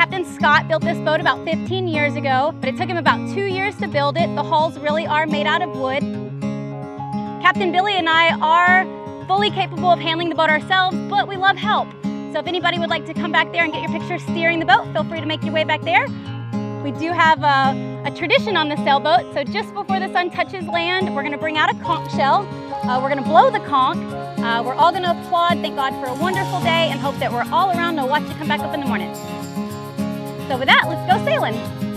Captain Scott built this boat about 15 years ago, but it took him about two years to build it. The hulls really are made out of wood. Captain Billy and I are fully capable of handling the boat ourselves, but we love help. So if anybody would like to come back there and get your picture steering the boat, feel free to make your way back there. We do have a, a tradition on the sailboat, so just before the sun touches land, we're gonna bring out a conch shell. Uh, we're gonna blow the conch. Uh, we're all gonna applaud, thank God for a wonderful day, and hope that we're all around to watch you come back up in the morning. So with that, let's go sailing.